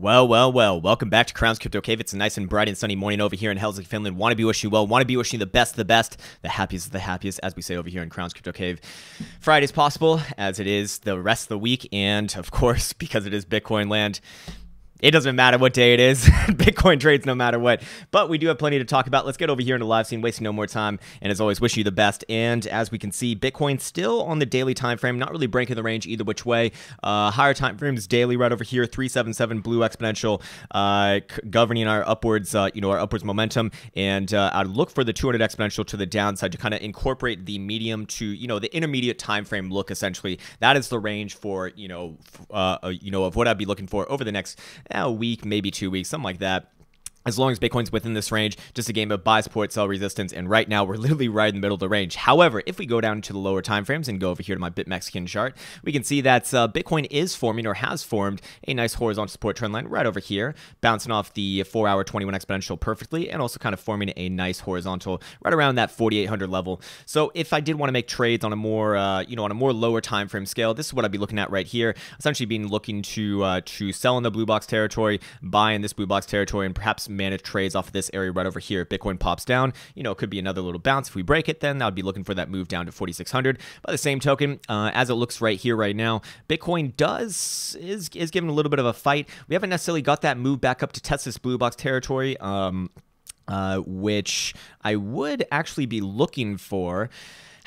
Well, well, well. Welcome back to Krown's Crypto Cave. It's a nice and bright and sunny morning over here in Helsinki, Finland. Want to be wishing you well. Want to be wishing you the best, the best, the happiest of the happiest, as we say over here in Krown's Crypto Cave. Friday's possible, as it is the rest of the week, and of course, because it is Bitcoin land, it doesn't matter what day it is. Bitcoin trades no matter what. But we do have plenty to talk about. Let's get over here in the live scene, wasting no more time. And as always, wish you the best. And as we can see, Bitcoin still on the daily time frame, not really breaking the range either which way. Uh, higher time frames daily right over here, 377 blue exponential, uh, governing our upwards, uh, you know, our upwards momentum. And uh, I'd look for the 200 exponential to the downside to kind of incorporate the medium to, you know, the intermediate time frame look. Essentially, that is the range for, you know, uh, uh, you know, of what I'd be looking for over the next a week, maybe two weeks, something like that as long as Bitcoin's within this range, just a game of buy support, sell resistance, and right now we're literally right in the middle of the range. However, if we go down to the lower time frames and go over here to my BitMexican chart, we can see that uh, Bitcoin is forming or has formed a nice horizontal support trend line right over here, bouncing off the 4-hour 21 exponential perfectly, and also kind of forming a nice horizontal right around that 4,800 level. So if I did want to make trades on a more, uh, you know, on a more lower time frame scale, this is what I'd be looking at right here. Essentially, being looking to uh, to sell in the blue box territory, buy in this blue box territory, and perhaps manage trades off of this area right over here. If Bitcoin pops down, you know, it could be another little bounce. If we break it, then I'd be looking for that move down to 4,600. By the same token, uh, as it looks right here, right now, Bitcoin does is is giving a little bit of a fight. We haven't necessarily got that move back up to test this blue box territory. Um, uh, which I would actually be looking for.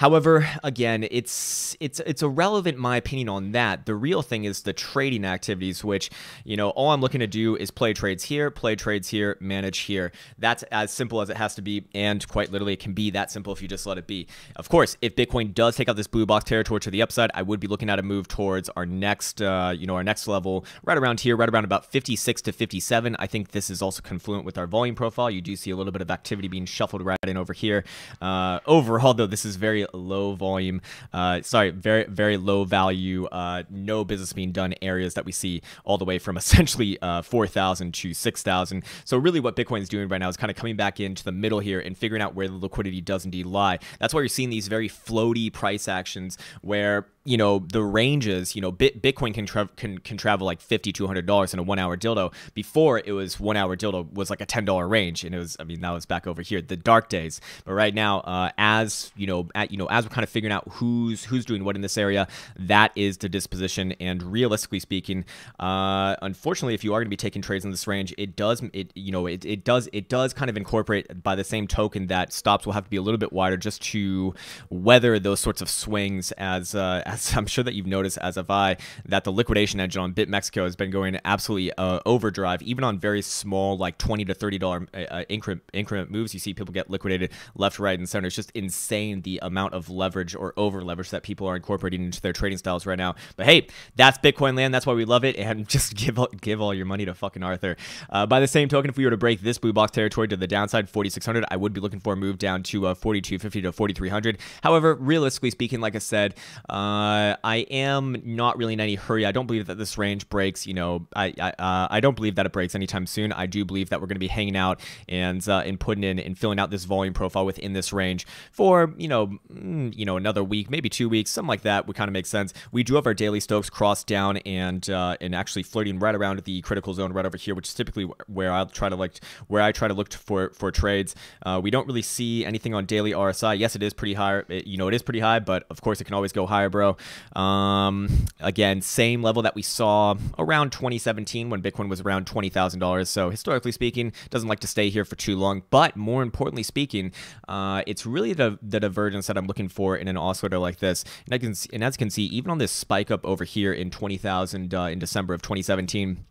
However, again, it's it's it's irrelevant my opinion on that. The real thing is the trading activities, which you know all I'm looking to do is play trades here, play trades here, manage here. That's as simple as it has to be, and quite literally, it can be that simple if you just let it be. Of course, if Bitcoin does take out this blue box territory to the upside, I would be looking at a move towards our next, uh, you know, our next level, right around here, right around about 56 to 57. I think this is also confluent with our volume profile. You do see a little bit of activity being shuffled right in over here. Uh, overall, though, this is very low volume, uh, sorry, very, very low value, uh, no business being done areas that we see all the way from essentially uh, 4,000 to 6,000. So really what Bitcoin is doing right now is kind of coming back into the middle here and figuring out where the liquidity does indeed lie. That's why you're seeing these very floaty price actions where you know the ranges you know Bit, bitcoin can, tra- can can travel like 50 200 dollars in a one hour dildo. Before it was one hour dildo was like a 10 dollar range and it was i mean that was back over here the dark days. But right now uh, as you know at you know as we're kind of figuring out who's who's doing what in this area that is the disposition. And realistically speaking uh, unfortunately if you are going to be taking trades in this range it does it you know it, it does it does kind of incorporate by the same token that stops will have to be a little bit wider just to weather those sorts of swings as uh, as I'm sure that you've noticed, as have I, that the liquidation engine on BitMexico has been going absolutely uh, overdrive, even on very small, like 20 to 30 dollar uh, uh, increment increment moves. You see people get liquidated left, right, and center. It's just insane the amount of leverage or over leverage that people are incorporating into their trading styles right now. But hey, that's Bitcoin land. That's why we love it. And just give give all your money to fucking Arthur. Uh, by the same token, if we were to break this blue box territory to the downside, 4600, I would be looking for a move down to uh, 4250 to 4300. However, realistically speaking, like I said. Uh, uh, I am not really in any hurry. I don't believe that this range breaks. You know, I I, uh, I don't believe that it breaks anytime soon. I do believe that we're going to be hanging out and uh, and putting in and filling out this volume profile within this range for you know mm, you know another week, maybe two weeks, something like that would kind of make sense. We do have our daily Stochs crossed down and uh, and actually flirting right around the critical zone right over here, which is typically where I'll try to like where I try to look for for trades. Uh, we don't really see anything on daily RSI. Yes, it is pretty high. It, you know, it is pretty high, but of course it can always go higher, bro. Um, again, same level that we saw around 2017 when Bitcoin was around $20,000. So historically speaking, doesn't like to stay here for too long. But more importantly speaking, uh, it's really the, the divergence that I'm looking for in an oscillator like this. And, I can and as you can see, even on this spike up over here in 20,000 uh, in December of 2017,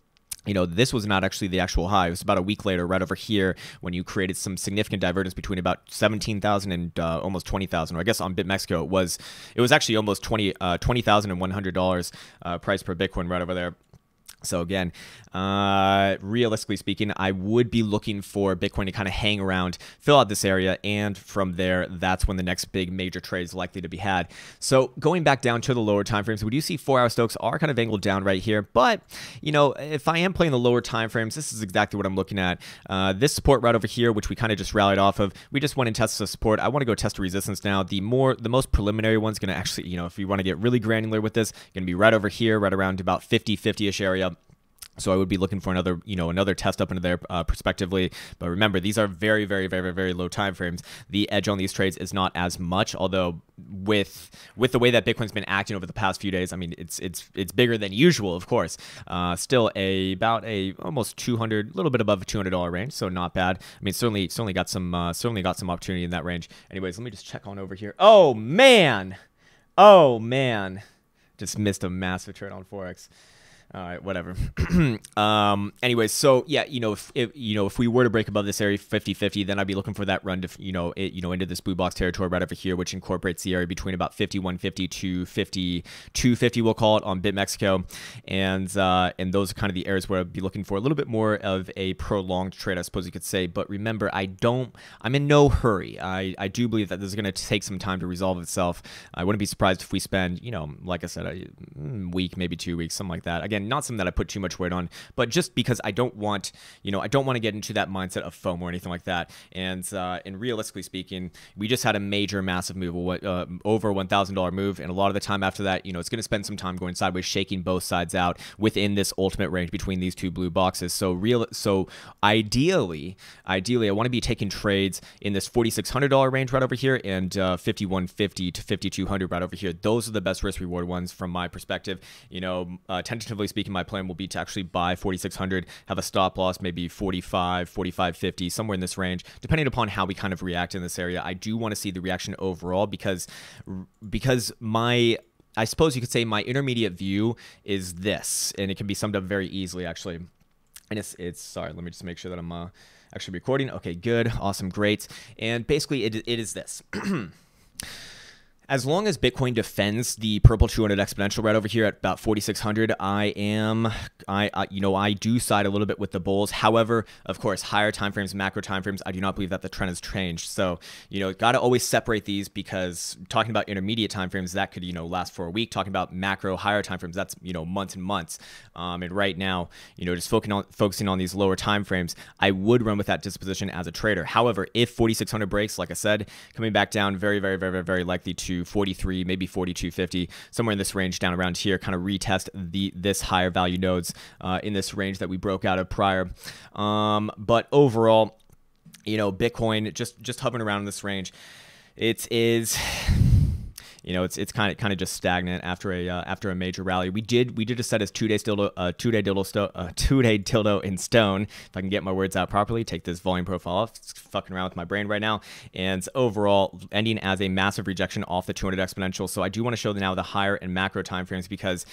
you know, this was not actually the actual high. It was about a week later, right over here, when you created some significant divergence between about 17,000 and uh, almost 20,000. Or I guess on BitMexico, it was it was actually almost 20 uh, $20,100 uh, price per Bitcoin right over there. So again, uh, realistically speaking, I would be looking for Bitcoin to kind of hang around, fill out this area, and from there, that's when the next big major trade is likely to be had. So going back down to the lower time frames, we do see four-hour Stochs are kind of angled down right here. But you know, if I am playing the lower time frames, this is exactly what I'm looking at. Uh, this support right over here, which we kind of just rallied off of, we just went and tested the support. I want to go test the resistance now. The more, the most preliminary one's going to actually, you know, if you want to get really granular with this, going to be right over here, right around about 50, 50-ish area. So I would be looking for another, you know, another test up into there uh, prospectively. But remember, these are very, very, very, very low time frames. The edge on these trades is not as much, although with with the way that Bitcoin's been acting over the past few days, I mean, it's it's it's bigger than usual, of course. Uh, still a about a almost 200, a little bit above a 200 dollar range, so not bad. I mean, certainly certainly got some uh, certainly got some opportunity in that range. Anyways, let me just check on over here. Oh man, oh man, just missed a massive trade on forex. All right, whatever. um, anyways, so yeah, you know, if, if, you know if we were to break above this area 50-50, then I'd be looking for that run to you know it, you know into this blue box territory right over here, which incorporates the area between about 5150 to 5250, we'll call it on BitMexico, and uh, and those are kind of the areas where I'd be looking for a little bit more of a prolonged trade, I suppose you could say. But remember, I don't, I'm in no hurry. I I do believe that this is going to take some time to resolve itself. I wouldn't be surprised if we spend, you know, like I said, a mm, week, maybe two weeks, something like that. Again not something that I put too much weight on, but just because I don't want, you know, I don't want to get into that mindset of FOMO or anything like that. And uh, and realistically speaking, we just had a major, massive move, uh, over one thousand dollar move, and a lot of the time after that, you know, it's going to spend some time going sideways, shaking both sides out within this ultimate range between these two blue boxes. So real, so ideally, ideally, I want to be taking trades in this forty six hundred dollar range right over here and uh, fifty one fifty to fifty two hundred right over here. Those are the best risk reward ones from my perspective. You know, uh, tentatively speaking, my plan will be to actually buy 4,600, have a stop loss, maybe 45, 45.50, somewhere in this range, depending upon how we kind of react in this area. I do want to see the reaction overall because because my I suppose you could say my intermediate view is this, and it can be summed up very easily actually. And it's it's sorry, let me just make sure that I'm uh, actually recording. Okay, good, awesome, great. And basically, it, it is this. as long as Bitcoin defends the purple 200 exponential right over here at about 4600, I am, I, I, you know, I do side a little bit with the bulls. However, of course, higher timeframes, macro timeframes, I do not believe that the trend has changed. So, you know, got to always separate these because talking about intermediate timeframes, that could, you know, last for a week. Talking about macro higher timeframes, that's, you know, months and months. Um, and right now, you know, just focusing on focusing on these lower timeframes, I would run with that disposition as a trader. However, if 4600 breaks, like I said, coming back down, very, very, very, very, very likely to 43, maybe 4250, somewhere in this range down around here, kind of retest the this higher value nodes uh, in this range that we broke out of prior. Um, but overall, you know, Bitcoin just just hovering around in this range. It is you know, it's it's kind of kind of just stagnant after a uh, after a major rally. We did we did a set as two days dildo uh, two day dildo sto- uh, two day dildo in stone. If I can get my words out properly, take this volume profile off. It's fucking around with my brain right now. And overall, ending as a massive rejection off the 200 exponential. So I do want to show now the higher and macro timeframes because,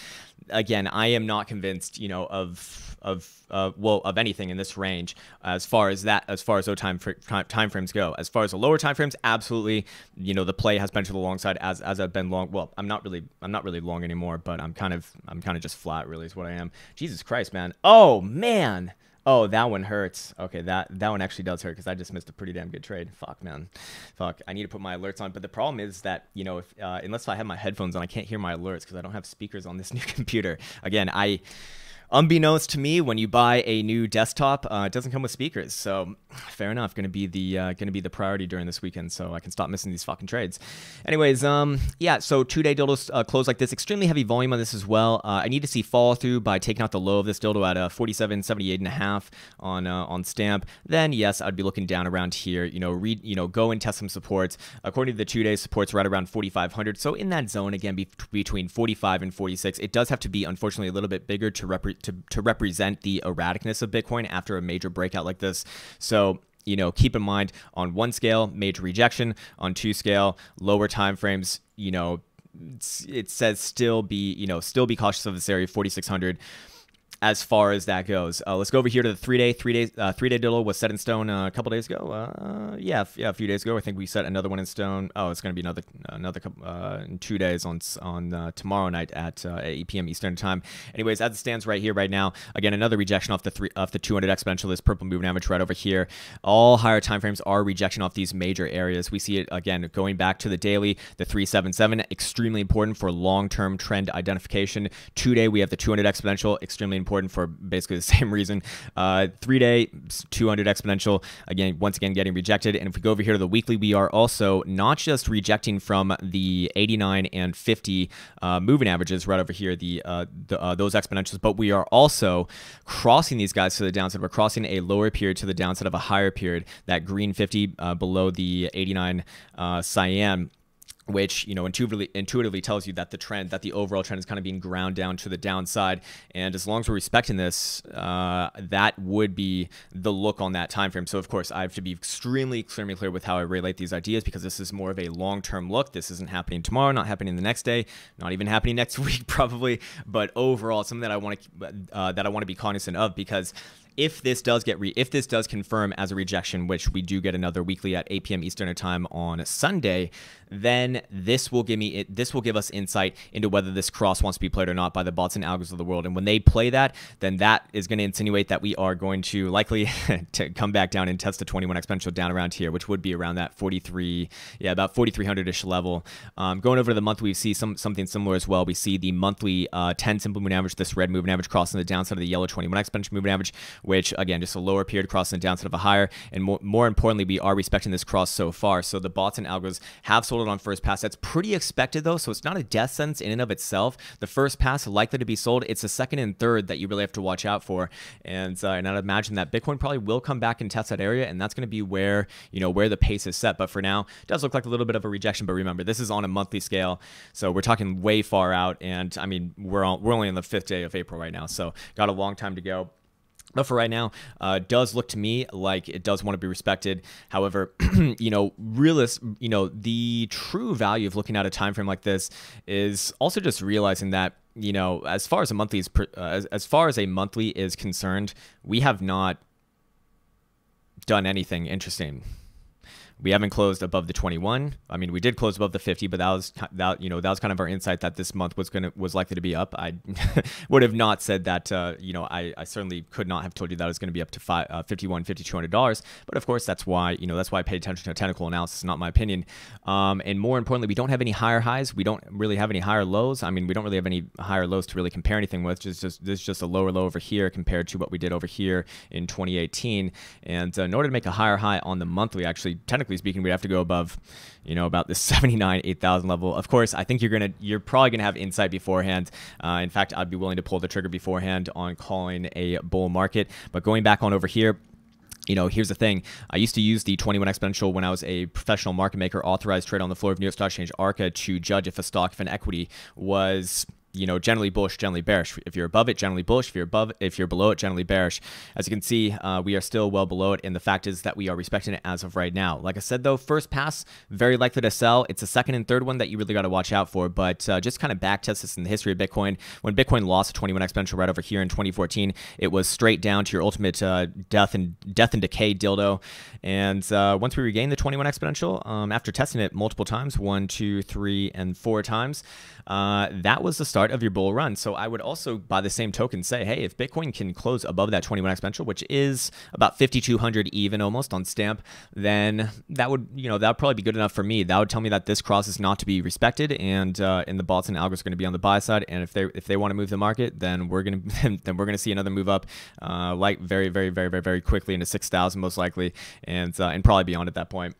again, I am not convinced, you know, of of uh, well of anything in this range as far as that as far as those time fr- time frames go. As far as the lower time frames, absolutely, you know the play has been to the long side as as I've been long. Well, I'm not really I'm not really long anymore, but I'm kind of I'm kind of just flat. Really, is what I am. Jesus Christ, man. Oh man. Oh, that one hurts. Okay, that that one actually does hurt because I just missed a pretty damn good trade. Fuck, man. Fuck. I need to put my alerts on. But the problem is that you know, if uh, unless I have my headphones on, I can't hear my alerts because I don't have speakers on this new computer. Again, I unbeknownst to me, when you buy a new desktop, uh, it doesn't come with speakers. So fair enough. Going to be the uh, going to be the priority during this weekend, so I can stop missing these fucking trades. Anyways, um, yeah. So two day dildos uh, close like this. Extremely heavy volume on this as well. Uh, I need to see follow through by taking out the low of this dildo at a uh, 47.78 and a half on uh, on stamp. Then yes, I'd be looking down around here. You know, read you know go and test some supports. According to the two day supports, right around 4,500. So in that zone again, be- between 45 and 46. It does have to be unfortunately a little bit bigger to rep- to, to represent the erraticness of Bitcoin after a major breakout like this. So you know, keep in mind on one scale, major rejection, on two scale, lower time frames, you know, it says still be, you know, still be cautious of this area, 4600 as far as that goes. Uh, let's go over here to the three day, three days, uh, three day diddle was set in stone uh, a couple days ago. Uh, yeah, yeah, a few days ago. I think we set another one in stone. Oh, it's going to be another another couple, uh, two days on on uh, tomorrow night at 8 p.m. Eastern time. Anyways, as it stands right here, right now, again another rejection off the three off the 200 exponential. This purple moving average right over here. All higher time frames are rejection off these major areas. We see it again going back to the daily, the 377, extremely important for long term trend identification. Two day we have the 200 exponential, extremely important important for basically the same reason. Uh, three day, 200 exponential, again, once again, getting rejected. And if we go over here to the weekly, we are also not just rejecting from the 89 and 50 uh, moving averages right over here, the, uh, the uh, those exponentials, but we are also crossing these guys to the downside. We're crossing a lower period to the downside of a higher period, that green 50 uh, below the 89 uh, cyan which you know intuitively intuitively tells you that the trend that the overall trend is kind of being ground down to the downside. And as long as we're respecting this uh, that would be the look on that time frame so of course i have to be extremely extremely clear with how i relate these ideas because this is more of a long-term look. This isn't happening tomorrow not happening the next day not even happening next week probably. But overall something that i want to uh, that i want to be cognizant of because if this does get re- if this does confirm as a rejection, which we do get another weekly at 8 p.m. Eastern time on Sunday, then this will give me it, this will give us insight into whether this cross wants to be played or not by the bots and algos of the world. And when they play that, then that is going to insinuate that we are going to likely to come back down and test the 21 exponential down around here, which would be around that 43, yeah, about 4,300ish level. Um, going over to the monthly, we see some something similar as well. We see the monthly uh, 10 simple moving average, this red moving average crossing the downside of the yellow 21 exponential moving average which again, just a lower period crossing the downside of a higher. And more, more importantly, we are respecting this cross so far. So the bots and algos have sold it on first pass. That's pretty expected though. So it's not a death sentence in and of itself. The first pass likely to be sold. It's the second and third that you really have to watch out for. And, uh, and I'd imagine that Bitcoin probably will come back and test that area. And that's going to be where, you know, where the pace is set. But for now, it does look like a little bit of a rejection. But remember, this is on a monthly scale. So we're talking way far out. And I mean, we're, all, we're only on the fifth day of April right now. So got a long time to go. But for right now, uh, does look to me like it does want to be respected. However, you know, realist, you know, the true value of looking at a time frame like this is also just realizing that you know, as far as a monthly is uh, as, as far as a monthly is concerned, we have not done anything interesting we haven't closed above the 21. I mean, we did close above the 50, but that was that you know that was kind of our insight that this month was gonna was likely to be up. I would have not said that. Uh, you know, I, I certainly could not have told you that it was going to be up to five, uh, 51, 5200 dollars. But of course, that's why you know that's why I pay attention to technical analysis, not my opinion. Um, and more importantly, we don't have any higher highs. We don't really have any higher lows. I mean, we don't really have any higher lows to really compare anything with. Just just this is just a lower low over here compared to what we did over here in 2018. And uh, in order to make a higher high on the monthly, actually technically speaking, we'd have to go above, you know, about the 79, 8,000 level. Of course, I think you're gonna, you're probably gonna have insight beforehand. Uh, in fact, I'd be willing to pull the trigger beforehand on calling a bull market. But going back on over here, you know, here's the thing. I used to use the 21 exponential when I was a professional market maker, authorized trade on the floor of New York Stock Exchange, ARCA, to judge if a stock, if an equity was you know, generally bullish, generally bearish. If you're above it, generally bullish. If you're above, if you're below it, generally bearish. As you can see, uh, we are still well below it, and the fact is that we are respecting it as of right now. Like I said, though, first pass very likely to sell. It's the second and third one that you really got to watch out for. But uh, just kind of back test this in the history of Bitcoin. When Bitcoin lost a 21 exponential right over here in 2014, it was straight down to your ultimate uh, death and death and decay dildo. And uh, once we regained the 21 exponential, um, after testing it multiple times, one, two, three, and four times, uh, that was the start of your bull run. So I would also, by the same token, say, hey, if Bitcoin can close above that 21 exponential, which is about 5,200 even almost on stamp, then that would, you know, that would probably be good enough for me. That would tell me that this cross is not to be respected, and uh, and the and algos are going to be on the buy side. And if they if they want to move the market, then we're gonna then we're gonna see another move up, uh, like very very very very very quickly into 6,000 most likely, and uh, and probably beyond at that point.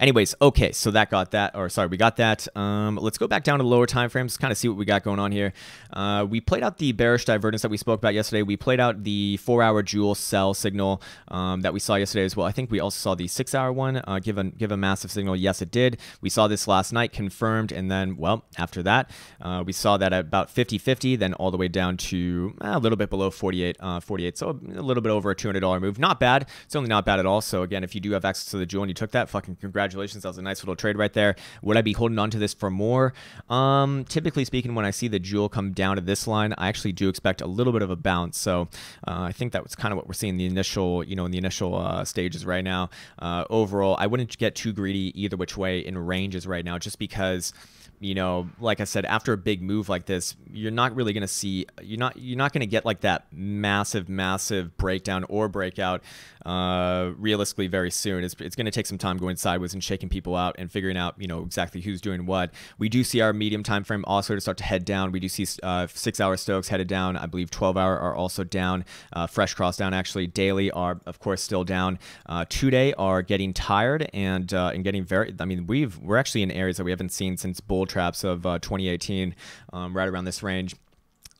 Anyways, okay, so that got that, or sorry, we got that. Um, let's go back down to lower time frames, kind of see what we got going on here. Uh, we played out the bearish divergence that we spoke about yesterday. We played out the four-hour Jewel sell signal um, that we saw yesterday as well. I think we also saw the six-hour one uh, give a give a massive signal. Yes, it did. We saw this last night, confirmed, and then well, after that, uh, we saw that at about 50-50, then all the way down to eh, a little bit below 48, uh, 48. So a little bit over a $200 move. Not bad. It's only not bad at all. So again, if you do have access to the Jewel and you took that, fucking congratulations. That was a nice little trade right there. Would I be holding on to this for more? Um, typically speaking, when I see the jewel come down to this line, I actually do expect a little bit of a bounce. So uh, I think that was kind of what we're seeing in the initial, you know, in the initial uh, stages right now. Uh, overall, I wouldn't get too greedy either which way in ranges right now, just because you know, like I said, after a big move like this, you're not really going to see you're not you're not going to get like that massive massive breakdown or breakout uh, realistically very soon. It's, it's going to take some time going sideways and shaking people out and figuring out you know exactly who's doing what. We do see our medium time frame also to start to head down. We do see uh, six hour Stochs headed down. I believe 12 hour are also down. Uh, fresh cross down actually. Daily are of course still down. Uh, two day are getting tired and uh, and getting very. I mean we've we're actually in areas that we haven't seen since bull traps of uh, 2018, um, right around this range.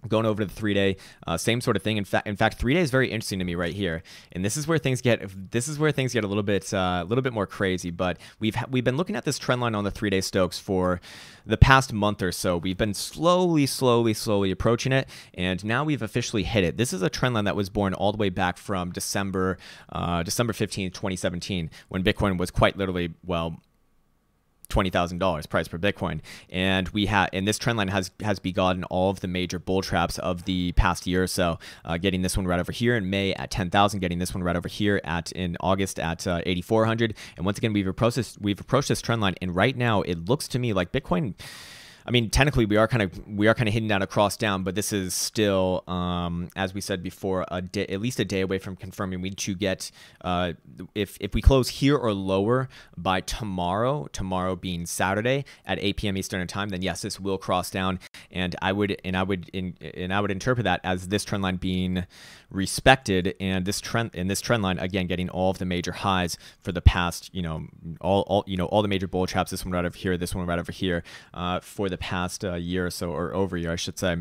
Going over to the three day uh, same sort of thing. In fact in fact three day is very interesting to me right here. And this is where things get this is where things get a little bit uh, a little bit more crazy but we've we've been looking at this trend line on the three day stochs for the past month or so. We've been slowly slowly slowly approaching it and now we've officially hit it. This is a trend line that was born all the way back from december uh, december 15th 2017 when bitcoin was quite literally well twenty thousand dollars price per Bitcoin, and we have and this trend line has has begotten all of the major bull traps of the past year or so. Uh, getting this one right over here in May at ten thousand, getting this one right over here at in August at uh, eighty four hundred, and once again we've approached this we've approached this trend line, and right now it looks to me like Bitcoin I mean, technically we are kind of we are kind of hitting down across down, but this is still, um, as we said before, a day, at least a day away from confirming. We need to get uh, if if we close here or lower by tomorrow, tomorrow being Saturday at 8 p.m. Eastern time, then yes, this will cross down, and I would and I would in, and I would interpret that as this trend line being respected, and this trend in this trend line again getting all of the major highs for the past, you know, all all you know all the major bull traps. This one right over here, this one right over here uh, for the the past uh, year or so, or over a year, I should say.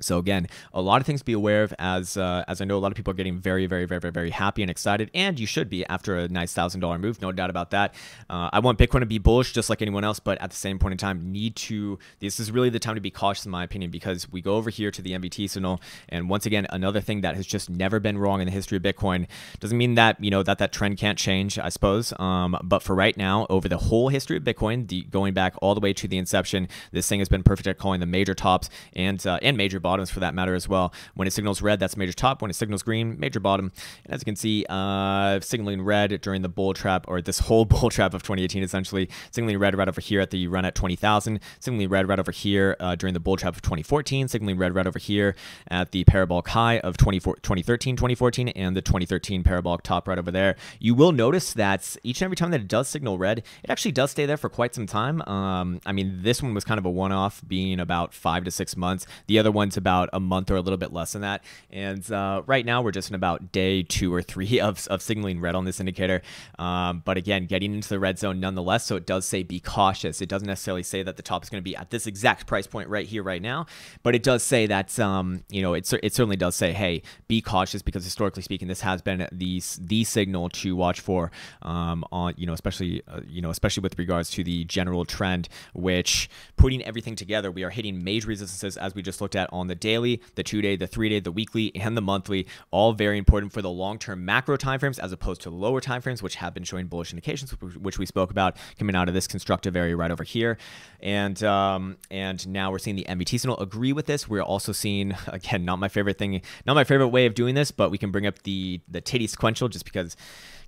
So again, a lot of things to be aware of as uh, as I know a lot of people are getting very, very, very, very, very happy and excited, and you should be after a nice thousand dollar move, no doubt about that. Uh, I want Bitcoin to be bullish just like anyone else, but at the same point in time, need to. This is really the time to be cautious, in my opinion, because we go over here to the MVT signal, and once again, another thing that has just never been wrong in the history of Bitcoin doesn't mean that you know that that trend can't change, I suppose. Um, but for right now, over the whole history of Bitcoin, the, going back all the way to the inception, this thing has been perfect at calling the major tops and uh, and major bottoms for that matter as well. When it signals red, that's major top. When it signals green, major bottom. And as you can see, uh, signaling red during the bull trap, or this whole bull trap of 2018 essentially, signaling red right over here at the run at 20,000, signaling red right over here uh, during the bull trap of 2014, signaling red right over here at the parabolic high of 2013, 2014, and the 2013 parabolic top right over there. You will notice that each and every time that it does signal red, it actually does stay there for quite some time. Um, I mean, this one was kind of a one-off, being about five to six months. The other one's about a month or a little bit less than that. And uh, right now, we're just in about day two or three of, of signaling red on this indicator. Um, but again, getting into the red zone nonetheless. So it does say be cautious. It doesn't necessarily say that the top is going to be at this exact price point right here, right now. But it does say that, um, you know, it, it certainly does say, hey, be cautious because historically speaking, this has been the, the signal to watch for um, on, you know, especially, uh, you know, especially with regards to the general trend, which putting everything together, we are hitting major resistances as we just looked at on the daily, the two day, the three day, the weekly, and the monthly, all very important for the long term macro timeframes as opposed to lower timeframes, which have been showing bullish indications, which we spoke about coming out of this constructive area right over here. And um, and now we're seeing the MVT signal agree with this. We're also seeing again, not my favorite thing, not my favorite way of doing this, but we can bring up the the titty sequential just because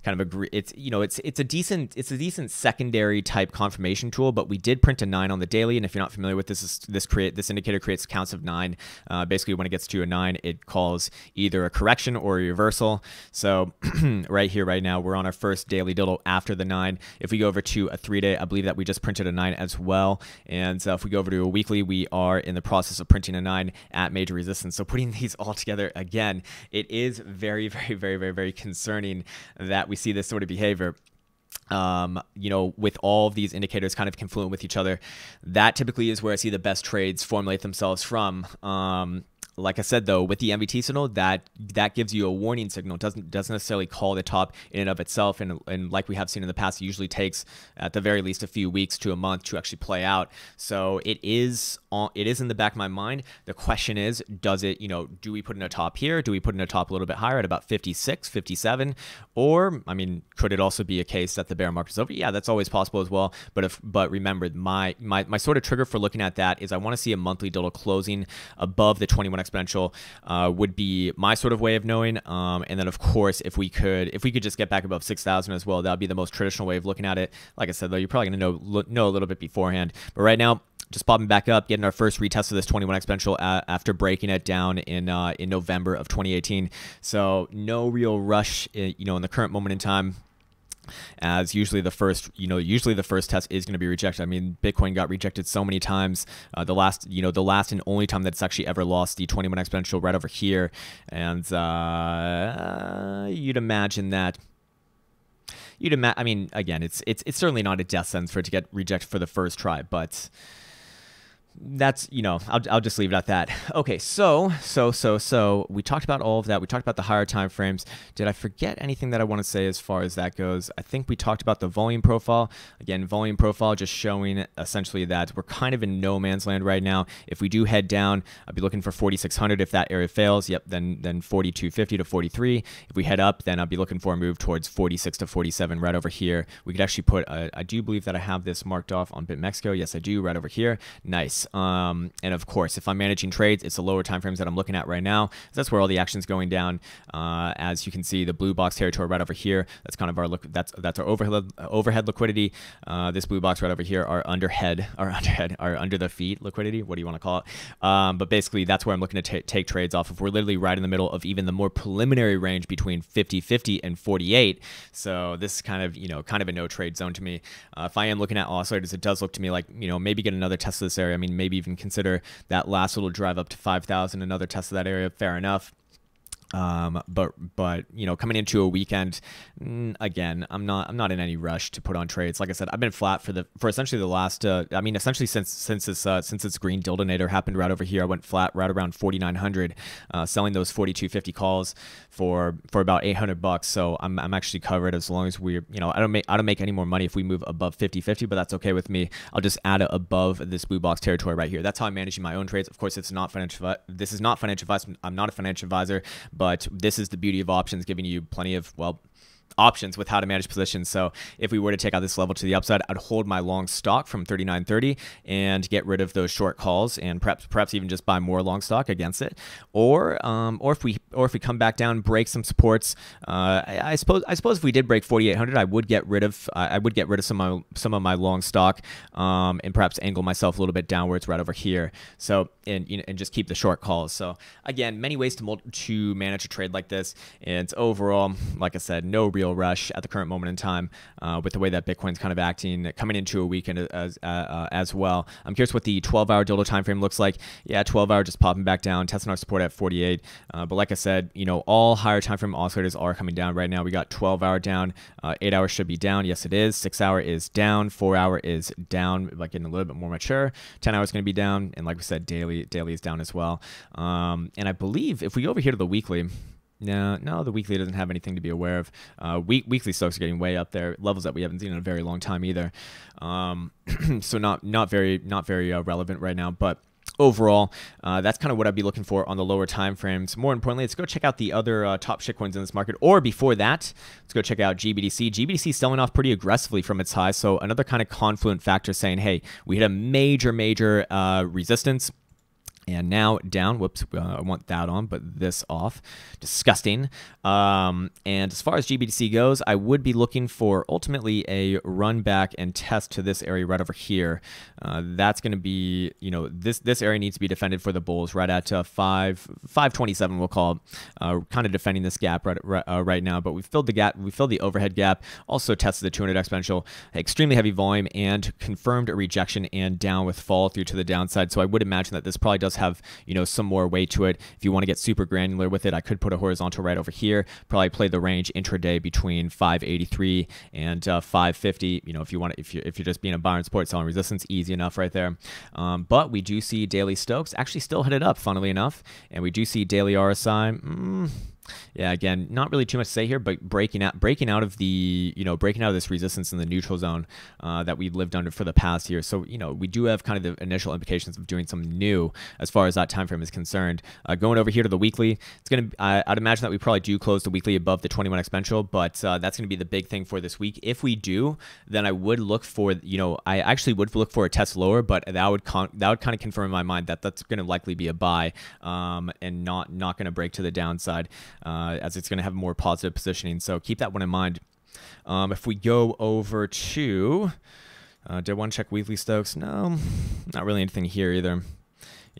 kind of agree. It's you know it's it's a decent it's a decent secondary type confirmation tool, but we did print a nine on the daily. And if you're not familiar with this, this create this indicator creates counts of nine. Uh, basically, when it gets to a nine, it calls either a correction or a reversal. So right here, right now, we're on our first daily diddle after the nine. If we go over to a three day, I believe that we just printed a nine as well. And uh, if we go over to a weekly, we are in the process of printing a nine at major resistance. So putting these all together again, it is very, very, very, very, very concerning that we see this sort of behavior um, you know, with all of these indicators kind of confluent with each other, that typically is where I see the best trades formulate themselves from. Um, like I said though, with the MVT signal, that that gives you a warning signal. It doesn't doesn't necessarily call the top in and of itself. And and like we have seen in the past, it usually takes at the very least a few weeks to a month to actually play out. So it is on it is in the back of my mind. The question is, does it, you know, do we put in a top here? Do we put in a top a little bit higher at about 56, 57? Or I mean, could it also be a case that the bear market is over? Yeah, that's always possible as well. But if but remember, my my my sort of trigger for looking at that is I want to see a monthly doodle closing above the 21 exponential uh, would be my sort of way of knowing. Um, and then of course, if we could if we could just get back above 6,000 as well, that would be the most traditional way of looking at it. Like I said, though, you're probably to know know a little bit beforehand. But right now, just popping back up, getting our first retest of this 21 exponential after breaking it down in uh, in November of 2018. So no real rush, eh, you know, in the current moment in time as usually the first you know usually the first test is going to be rejected. I mean bitcoin got rejected so many times uh, the last you know the last and only time that it's actually ever lost the 21 exponential right over here. And uh, you'd imagine that you'd imagine i mean again it's it's it's certainly not a death sentence for it to get rejected for the first try but that's you know I'll, I'll just leave it at that. Okay so so so so we talked about all of that. We talked about the higher time frames. Did i forget anything that i want to say as far as that goes? I think we talked about the volume profile. Again volume profile just showing essentially that we're kind of in no man's land right now. If we do head down i'll be looking for 4600 if that area fails yep then then 4250 to 43 if we head up then i'll be looking for a move towards 46 to 47 right over here. We could actually put a, I do believe that i have this marked off on BitMexico. Yes i do right over here. Nice um, and of course, if I'm managing trades, it's the lower time frames that I'm looking at right now. That's where all the action's going down. Uh, as you can see, the blue box territory right over here. That's kind of our look. That's that's our overhead overhead liquidity. Uh, this blue box right over here, our underhead, our underhead, our under the feet liquidity. What do you want to call it? Um, but basically, that's where I'm looking to take trades off of. We're literally right in the middle of even the more preliminary range between 50, 50 and 48. So this is kind of you know kind of a no trade zone to me. Uh, if I am looking at oscillators, it does look to me like you know maybe get another test of this area. I mean maybe even consider that last little drive up to 5,000, another test of that area, fair enough. Um, but but you know, coming into a weekend, mm, again, I'm not I'm not in any rush to put on trades. Like I said, I've been flat for the for essentially the last. Uh, I mean, essentially since since this uh, since this green dildinator happened right over here, I went flat right around 4,900, uh, selling those 4,250 calls for for about 800 bucks. So I'm, I'm actually covered as long as we're you know I don't make I don't make any more money if we move above 50-50, but that's okay with me. I'll just add it above this blue box territory right here. That's how I'm managing my own trades. Of course, it's not financial. This is not financial advice. I'm not a financial advisor, but this is the beauty of options, giving you plenty of well options with how to manage positions. So if we were to take out this level to the upside, I'd hold my long stock from 39.30 and get rid of those short calls and perhaps perhaps even just buy more long stock against it. Or um, or if we or if we come back down, break some supports. Uh, I, I, suppose I suppose if we did break 4,800, I would get rid of I would get rid of some of my, some of my long stock um, and perhaps angle myself a little bit downwards right over here. So and you know, and just keep the short calls. So again, many ways to to manage a trade like this. And overall, like I said, no real real rush at the current moment in time uh, with the way that Bitcoin's kind of acting coming into a weekend as uh, uh as well. I'm curious what the 12-hour dildo time frame looks like. Yeah, 12 hour just popping back down, testing our support at 48. Uh, but like I said, you know, all higher time frame oscillators are coming down right now. We got 12 hour down, uh, 8 hours should be down. Yes, it is. 6 hour is down, 4 hour is down, like getting a little bit more mature. 10 hours going to be down, and like we said, daily daily is down as well. Um, and I believe if we go over here to the weekly, no, no, the weekly doesn't have anything to be aware of. Uh, week, weekly stocks are getting way up there, levels that we haven't seen in a very long time either. Um, so not not very not very uh, relevant right now, but overall uh, that's kind of what i'd be looking for on the lower time frames. More importantly let's go check out the other uh, top shitcoins in this market. Or before that let's go check out GBTC GBTC selling off pretty aggressively from its high so another kind of confluent factor saying hey we hit a major major uh, resistance and now down, whoops, uh, I want that on, but this off. Disgusting. Um, and as far as GBTC goes, I would be looking for ultimately a run back and test to this area right over here. Uh, that's going to be, you know, this this area needs to be defended for the Bulls right at uh, 5, 527, we'll call. Uh, kind of defending this gap right, right, uh, right now, but we filled the gap, we filled the overhead gap, also tested the 200 exponential, extremely heavy volume, and confirmed a rejection and down with fall through to the downside. So I would imagine that this probably does does have, you know, some more weight to it. If you want to get super granular with it, I could put a horizontal right over here, probably play the range intraday between 583 and uh, 550. You know, if you want to, if you're, if you're just being a buyer and support selling resistance, easy enough right there. Um, but we do see daily Stochs actually still headed up, funnily enough. And we do see daily RSI. Mm, yeah, again, not really too much to say here, but breaking out, breaking out of the, you know, breaking out of this resistance in the neutral zone uh, that we've lived under for the past year. So, you know, we do have kind of the initial implications of doing something new as far as that time frame is concerned. Uh, going over here to the weekly, it's gonna, I, would imagine that we probably do close the weekly above the 21 exponential, but uh, that's gonna be the big thing for this week. If we do, then I would look for, you know, I actually would look for a test lower, but that would that would kind of confirm in my mind that that's gonna likely be a buy um, and not not gonna break to the downside uh, as it's going to have more positive positioning. So keep that one in mind. Um, if we go over to Uh, did one check weekly Stochs? No, not really anything here either.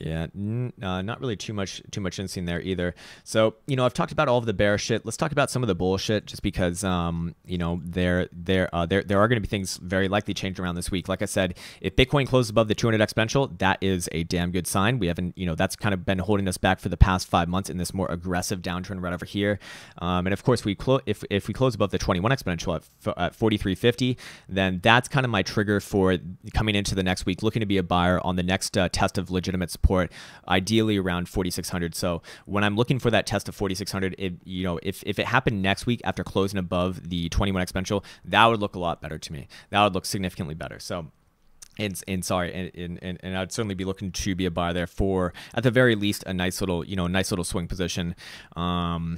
Yeah, n- uh, not really too much too much insane there either. So you know, I've talked about all of the bear shit. Let's talk about some of the bullshit, just because um, you know there there uh, there there are going to be things very likely changing around this week. Like I said, if Bitcoin closes above the 200 exponential, that is a damn good sign. We haven't you know that's kind of been holding us back for the past five months in this more aggressive downtrend right over here. Um, and of course, we close if if we close above the 21 exponential at, f- at 4350, then that's kind of my trigger for coming into the next week, looking to be a buyer on the next uh, test of legitimate support support, ideally around 4600. So when I'm looking for that test of 4600, it, you know, if, if it happened next week after closing above the 21 exponential, that would look a lot better to me. That would look significantly better. So and, and sorry, and, and, and I'd certainly be looking to be a buyer there for, at the very least, a nice little, you know, nice little swing position. Um,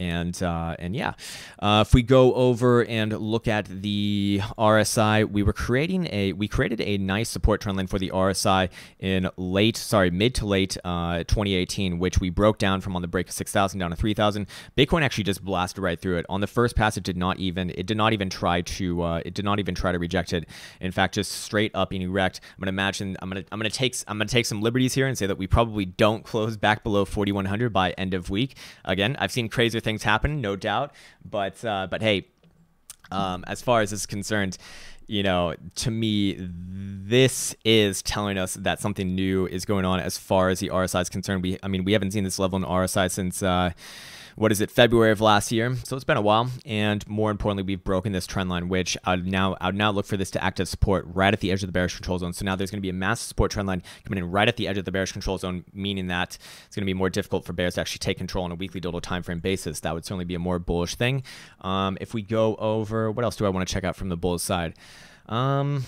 and uh, and yeah, uh, if we go over and look at the RSI, we were creating a we created a nice support trend line for the RSI in late sorry mid to late uh, 2018, which we broke down from on the break of 6,000 down to 3,000. Bitcoin actually just blasted right through it on the first pass. It did not even it did not even try to uh, it did not even try to reject it. In fact, just straight up and erect. I'm gonna imagine I'm gonna I'm gonna take I'm gonna take some liberties here and say that we probably don't close back below 4,100 by end of week. Again, I've seen crazier things things happen, no doubt. But uh, but hey, um, as far as is concerned, you know, to me, this is telling us that something new is going on as far as the RSI is concerned. We, I mean, we haven't seen this level in RSI since. Uh, what is it, February of last year. So it's been a while. And more importantly, we've broken this trend line, which I'd now I'd now look for this to act as support right at the edge of the bearish control zone. So now there's going to be a massive support trend line coming in right at the edge of the bearish control zone, meaning that it's going to be more difficult for bears to actually take control on a weekly dodo time frame basis. That would certainly be a more bullish thing. Um, if we go over, what else do I want to check out from the bulls side? Um,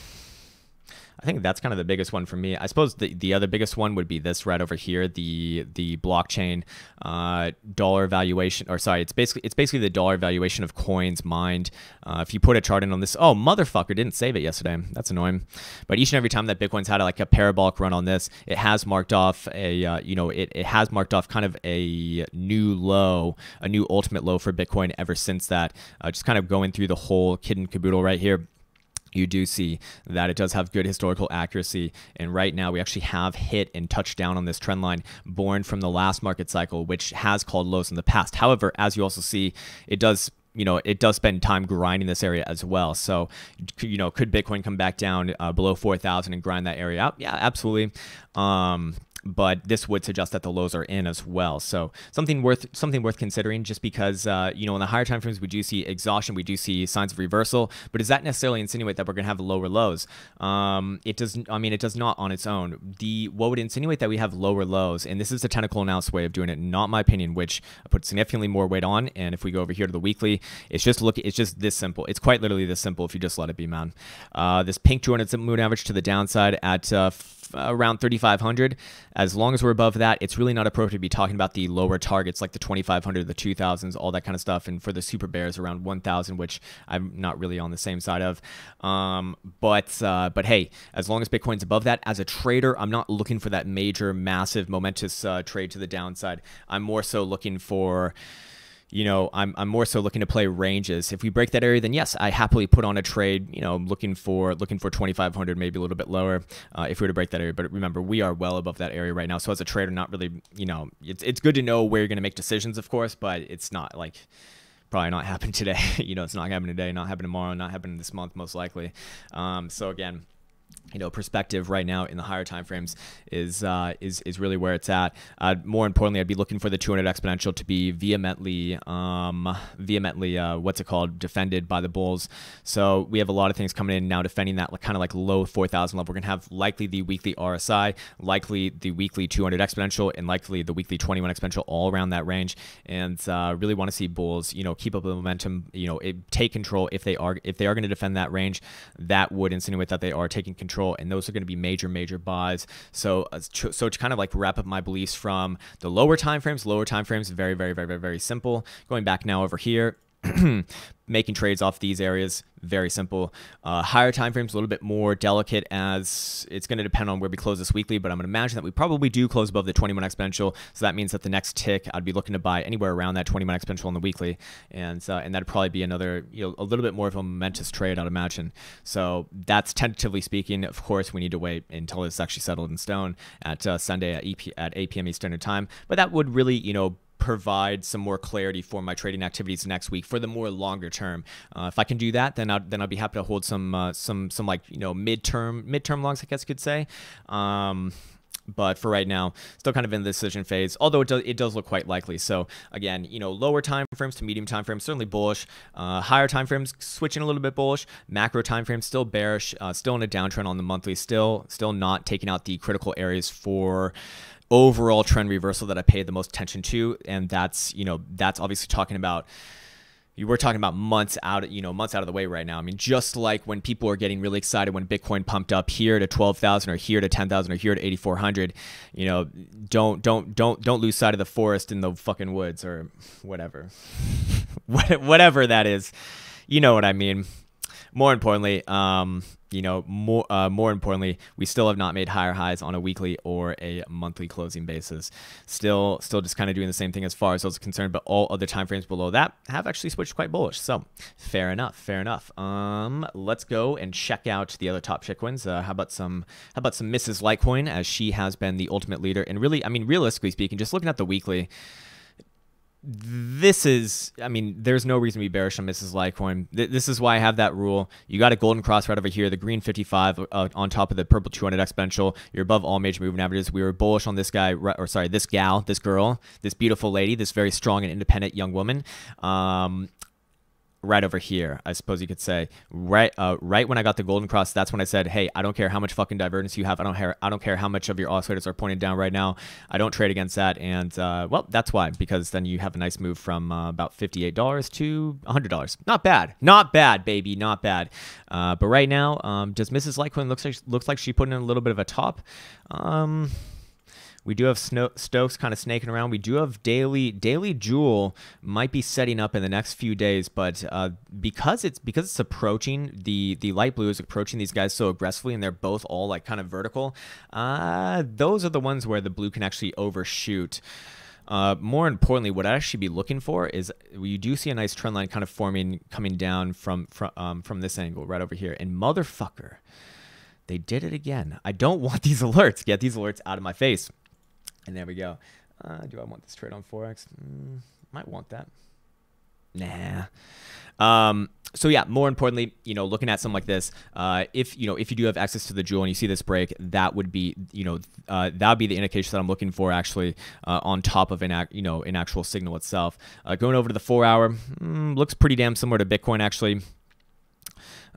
I think that's kind of the biggest one for me. I suppose the, the other biggest one would be this right over here, the the blockchain uh, dollar valuation, or sorry, it's basically it's basically the dollar valuation of coins mined. Uh, if you put a chart in on this, oh motherfucker, didn't save it yesterday. That's annoying. But each and every time that Bitcoin's had a, like a parabolic run on this, it has marked off a uh, you know it, it has marked off kind of a new low, a new ultimate low for Bitcoin ever since that. Uh, just kind of going through the whole kid and caboodle right here you do see that it does have good historical accuracy. And right now, we actually have hit and touched down on this trend line born from the last market cycle, which has called lows in the past. However, as you also see, it does you know, it does spend time grinding this area as well. So, you know, could Bitcoin come back down uh, below 4,000 and grind that area out? Yeah, absolutely. Um, but this would suggest that the lows are in as well. So something worth something worth considering, just because uh, you know in the higher time frames we do see exhaustion, we do see signs of reversal, but does that necessarily insinuate that we're going to have lower lows? Um, it does. I mean, it does not on its own. The what would insinuate that we have lower lows, and this is the technical analysis way of doing it, not my opinion, which I put significantly more weight on. And if we go over here to the weekly, it's just look, it's just this simple. It's quite literally this simple if you just let it be, man. Uh, this pink 200 moving average to the downside at uh, around 3,500. As long as we're above that, it's really not appropriate to be talking about the lower targets like the 2,500, the 2,000s, all that kind of stuff. And for the super bears, around 1,000, which I'm not really on the same side of. Um, but uh, but hey, as long as Bitcoin's above that, as a trader, I'm not looking for that major, massive, momentous uh, trade to the downside. I'm more so looking for you know, I'm, I'm more so looking to play ranges. If we break that area, then yes, I happily put on a trade. You know, looking for looking for 2,500, maybe a little bit lower, uh, if we were to break that area. But remember, we are well above that area right now. So as a trader, not really, you know, it's it's good to know where you're going to make decisions, of course, but it's not like probably not happen today. you know, it's not happening today, not happening tomorrow, not happening this month, most likely. Um, so again, you know perspective right now in the higher time frames is uh, is is really where it's at. Uh, more importantly, I'd be looking for the 200 exponential to be vehemently um, vehemently uh, what's it called defended by the bulls. So we have a lot of things coming in now defending that kind of like low 4,000 level. We're gonna have likely the weekly RSI, likely the weekly 200 exponential, and likely the weekly 21 exponential all around that range. And uh, really want to see bulls you know keep up the momentum. You know it, take control if they are if they are going to defend that range. That would insinuate that they are taking control and those are going to be major, major buys. So, uh, so to kind of like wrap up my beliefs from the lower time frames, lower time frames, very, very, very, very, very simple. Going back now over here. making trades off these areas very simple. Uh, higher time frames a little bit more delicate as it's going to depend on where we close this weekly, but I'm going to imagine that we probably do close above the 21 exponential. So that means that the next tick I'd be looking to buy anywhere around that 21 exponential on the weekly, and uh, and that'd probably be another you know a little bit more of a momentous trade I'd imagine. So that's tentatively speaking. Of course, we need to wait until it's actually settled in stone at uh, Sunday at, EP, at 8 p.m. Eastern Time. But that would really you know provide some more clarity for my trading activities next week for the more longer term. Uh, if I can do that, then I'd, then I'd be happy to hold some uh, some some like you know midterm midterm longs, I guess you could say. Um, but for right now, still kind of in the decision phase. Although it does, it does look quite likely. So again, you know, lower time frames to medium time frames certainly bullish. Uh, higher time frames switching a little bit bullish. Macro time frames still bearish. Uh, still in a downtrend on the monthly. Still still not taking out the critical areas for overall trend reversal that I paid the most attention to, and that's you know that's obviously talking about you were talking about months out, you know, months out of the way right now. I mean, just like when people are getting really excited when Bitcoin pumped up here to 12,000 or here to 10,000 or here to 8,400, you know, don't don't don't don't lose sight of the forest in the fucking woods or whatever. whatever that is. You know what I mean. More importantly, um, you know, more uh, more importantly, we still have not made higher highs on a weekly or a monthly closing basis. Still, still just kind of doing the same thing as far as those are concerned. But all other time frames below that have actually switched quite bullish. So, fair enough, fair enough. Um, let's go and check out the other top shitcoins. Uh, how about some how about some Mrs. Litecoin as she has been the ultimate leader. And really, I mean, realistically speaking, just looking at the weekly this is, I mean, there's no reason to be bearish on Mrs. Litecoin. This is why I have that rule. You got a golden cross right over here, the green 55 uh, on top of the purple 200 exponential. You're above all major moving averages. We were bullish on this guy, or sorry, this gal, this girl, this beautiful lady, this very strong and independent young woman. Um, right over here, I suppose you could say. Right uh, right when I got the golden cross, that's when I said, "Hey, I don't care how much fucking divergence you have. I don't care I don't care how much of your oscillators are pointing down right now. I don't trade against that." And uh, well, that's why because then you have a nice move from uh, about $58 to $100. Not bad. Not bad, baby. Not bad. Uh, but right now, um, does Mrs. Litecoin looks like looks like she put in a little bit of a top? Um we do have Stochs kind of snaking around. We do have Daily Daily Jewel might be setting up in the next few days, but uh, because it's because it's approaching the the light blue is approaching these guys so aggressively, and they're both all like kind of vertical. Uh, those are the ones where the blue can actually overshoot. Uh, more importantly, what I should be looking for is you do see a nice trend line kind of forming coming down from from um, from this angle right over here, and motherfucker. They did it again. I don't want these alerts. Get these alerts out of my face. And there we go. Uh, do I want this trade on Forex? Mm, might want that. Nah. Um, so yeah, more importantly, you know, looking at something like this, uh, if you know, if you do have access to the jewel and you see this break, that would be, you know, uh, that would be the indication that I'm looking for actually uh, on top of an, you know, an actual signal itself. Uh, going over to the four hour, mm, looks pretty damn similar to Bitcoin actually.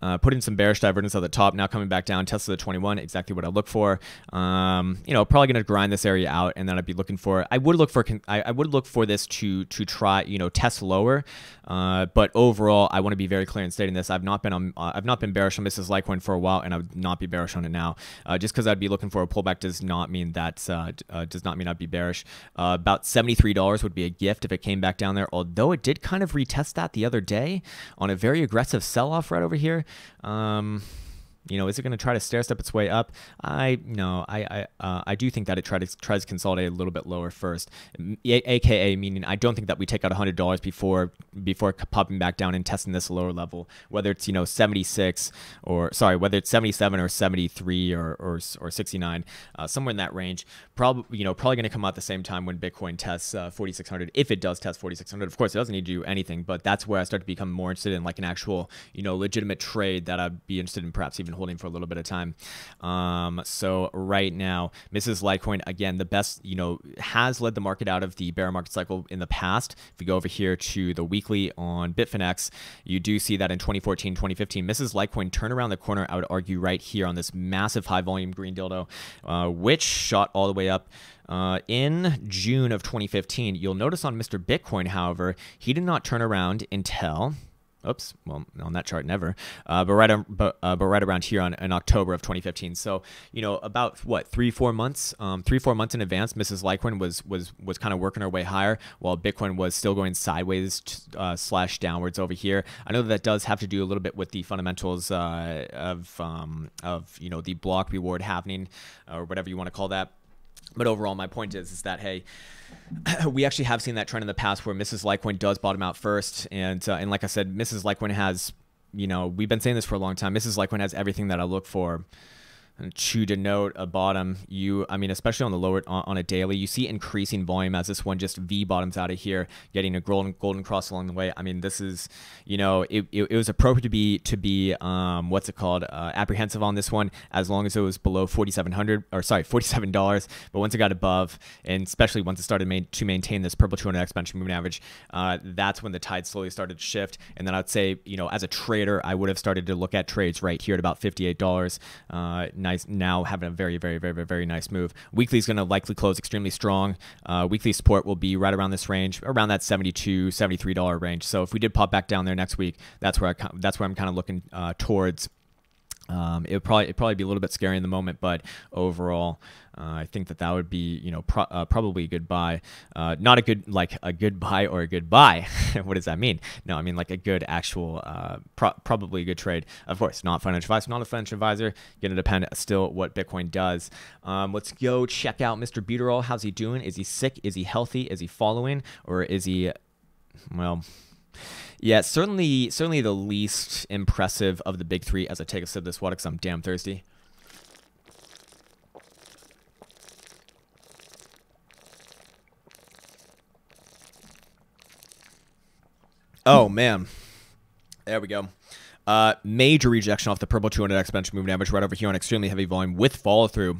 Uh, put in some bearish divergence at the top. Now coming back down, Tesla 21, exactly what I look for. Um, you know, probably going to grind this area out, and then I'd be looking for. I would look for. I, I would look for this to to try. You know, test lower. Uh, but overall, I want to be very clear in stating this. I've not been on. Uh, I've not been bearish on Mrs. Litecoin for a while, and I would not be bearish on it now. Uh, just because I'd be looking for a pullback does not mean that uh, uh, does not mean I'd be bearish. about seventy three dollars would be a gift if it came back down there. Although it did kind of retest that the other day on a very aggressive sell off right over here. Um, you know, is it going to try to stair step its way up? I no, I I, uh, I do think that it tries to tries to consolidate a little bit lower first, a- aka meaning I don't think that we take out hundred dollars before before popping back down and testing this lower level, whether it's you know seventy six or sorry, whether it's seventy seven or seventy three or or, or sixty nine, uh, somewhere in that range. Probably you know probably going to come out the same time when Bitcoin tests uh, forty six hundred, if it does test forty six hundred. Of course, it doesn't need to do anything, but that's where I start to become more interested in like an actual you know legitimate trade that I'd be interested in perhaps even holding for a little bit of time. Um, so right now, Mrs. Litecoin again, the best you know has led the market out of the bear market cycle in the past. If we go over here to the weekly on Bitfinex, you do see that in 2014, 2015, Mrs. Litecoin turned around the corner. I would argue right here on this massive high volume green dildo, uh, which shot all the way up. Uh, in June of 2015, you'll notice on Mr. Bitcoin, however, he did not turn around until Oops, well, on that chart, never. Uh, but right, but, uh, but right around here on in October of 2015. So you know, about what three, four months, um, three, four months in advance, Mrs. Litecoin was was was kind of working her way higher, while Bitcoin was still going sideways uh, slash downwards over here. I know that, that does have to do a little bit with the fundamentals uh, of um, of you know the block reward happening, or whatever you want to call that. But overall, my point is, is that hey, we actually have seen that trend in the past where Mrs. Litecoin does bottom out first, and uh, and like I said, Mrs. Litecoin has, you know, we've been saying this for a long time. Mrs. Litecoin has everything that I look for to denote a bottom. You i mean especially on the lower on, on, a daily you see increasing volume as this one just v bottoms out of here getting a golden golden cross along the way. I mean this is you know it, it, it was appropriate to be to be um what's it called uh, apprehensive on this one as long as it was below 4700 or sorry 47 dollars. But once it got above and especially once it started main, to maintain this purple 200 exponential moving average uh, that's when the tide slowly started to shift. And then i'd say you know as a trader i would have started to look at trades right here at about 58 dollars. Uh, nice now having a very, very, very, very, very nice move. Weekly is going to likely close extremely strong. Uh, weekly support will be right around this range, around that 72 $73 range. So if we did pop back down there next week, that's where I, that's where I'm kind of looking uh, towards um, it would probably it'd probably be a little bit scary in the moment, but overall, uh, I think that that would be you know pro- uh, probably a good buy. Uh, not a good like a good buy or a good buy. what does that mean? No, I mean like a good actual uh, pro- probably a good trade. Of course, not financial advisor, not a financial advisor. Going to depend still what Bitcoin does. Um, let's go check out Mr. Buterin. How's he doing? Is he sick? Is he healthy? Is he following? Or is he well? Yeah, certainly, certainly the least impressive of the big three. As I take a sip of this water, because I'm damn thirsty. Oh man, there we go. Uh, major rejection off the purple 200 exponential moving average right over here on extremely heavy volume with follow through.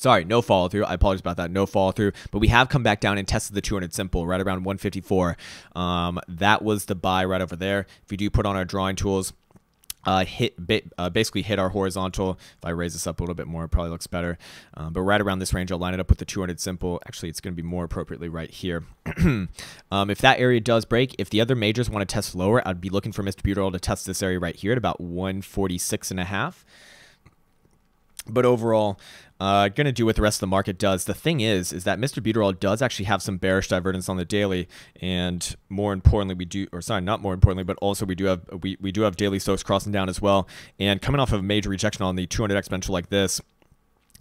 Sorry, no follow through. I apologize about that. No follow through. But we have come back down and tested the 200 simple right around 154. Um, that was the buy right over there. If you do put on our drawing tools, uh, hit uh, basically hit our horizontal. If I raise this up a little bit more, it probably looks better. Um, but right around this range, I'll line it up with the 200 simple. Actually, it's going to be more appropriately right here. um, if that area does break, if the other majors want to test lower, I'd be looking for Mr. Buterin to test this area right here at about 146 and a half. But overall, uh, to do what the rest of the market does. The thing is, is that Mr. Buterin does actually have some bearish divergence on the daily, and more importantly, we do, or sorry, not more importantly, but also we do have we, we do have daily Stochs crossing down as well, and coming off of a major rejection on the 200 exponential like this,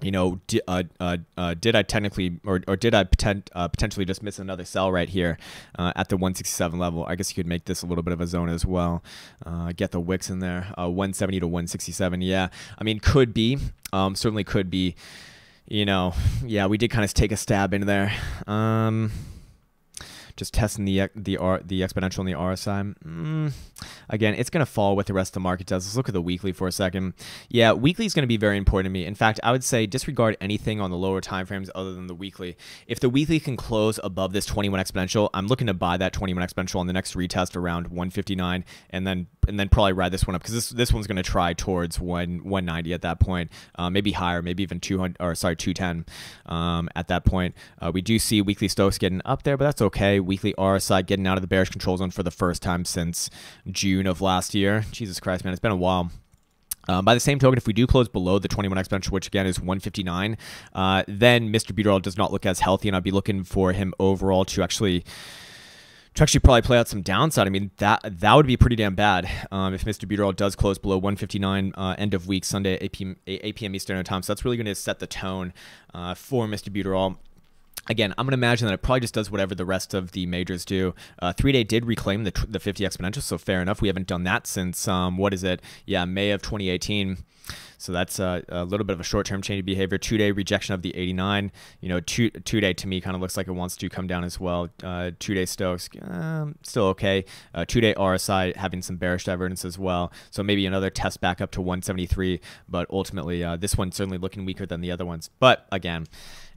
you know, di- uh, uh, uh, did I technically, or, or did I potent, uh, potentially just miss another sell right here uh, at the 167 level? I guess you could make this a little bit of a zone as well. Uh, get the wicks in there, 170 to 167. Yeah, I mean, could be, um, certainly could be. You know, yeah, we did kind of take a stab in there. Um, just testing the the R, the exponential and the RSI. Mm, again, it's going to fall what the rest of the market does. Let's look at the weekly for a second. Yeah, weekly is going to be very important to me. In fact, I would say disregard anything on the lower time frames other than the weekly. If the weekly can close above this 21 exponential, I'm looking to buy that 21 exponential on the next retest around 159, and then and then probably ride this one up because this this one's going to try towards one 190 at that point, uh, maybe higher, maybe even 200 or sorry 210 um, at that point. Uh, we do see weekly Stochs getting up there, but that's okay weekly RSI getting out of the bearish control zone for the first time since June of last year. Jesus Christ, man, it's been a while. Um, by the same token, if we do close below the 21 exponential, which again is 159, uh, then Mr. Buterin does not look as healthy, and I'd be looking for him overall to actually to actually probably play out some downside. I mean, that that would be pretty damn bad um, if Mr. Buterin does close below 159 uh, end of week Sunday 8 p.m. 8 p.m. Eastern Time. So that's really going to set the tone uh, for Mr. Buterin again, I'm going to imagine that it probably just does whatever the rest of the majors do. Uh, three day did reclaim the, the 50 exponential, so fair enough. We haven't done that since, um, what is it? Yeah, May of 2018. So that's a, a little bit of a short-term change of behavior. Two-day rejection of the 89. You know, two two-day to me kind of looks like it wants to come down as well. Uh, two-day Stochs um, still okay. Uh, two-day RSI having some bearish divergence as well. So maybe another test back up to 173. But ultimately, uh, this one's certainly looking weaker than the other ones. But again,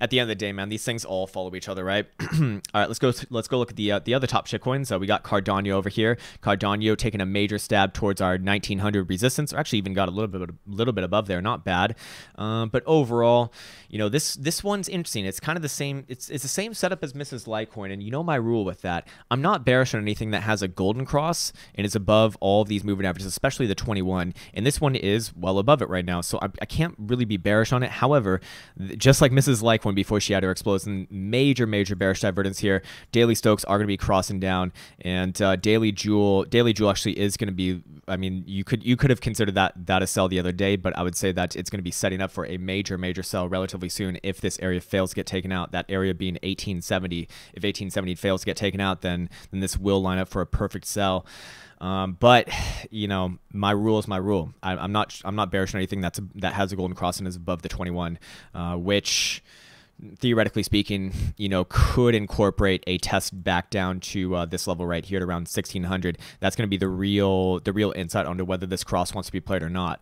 at the end of the day, man, these things all follow each other, right? all right, let's go. Let's go look at the uh, the other top shitcoins. So we got Cardano over here. Cardano taking a major stab towards our 1900 resistance, or actually even got a little bit, a little bit above there, not bad. Um, but overall, you know, this this one's interesting. It's kind of the same. It's it's the same setup as Mrs. Litecoin, and you know my rule with that. I'm not bearish on anything that has a golden cross and is above all these moving averages, especially the 21. And this one is well above it right now, so I, I can't really be bearish on it. However, just like Mrs. Litecoin before she had her explosion, major major bearish divergence here. Daily Stochs are going to be crossing down, and uh, Daily Jewel Daily Jewel actually is going to be. I mean, you could you could have considered that that a sell the other day, but I would say that it's going to be setting up for a major major sell relatively soon if this area fails to get taken out. That area being 1870. If 1870 fails to get taken out, then then this will line up for a perfect sell. Um, but you know, my rule is my rule. I, am not I'm not bearish on anything that's that has a golden cross and is above the 21, uh, which theoretically speaking, you know, could incorporate a test back down to uh, this level right here at around 1600. That's going to be the real the real insight onto whether this cross wants to be played or not.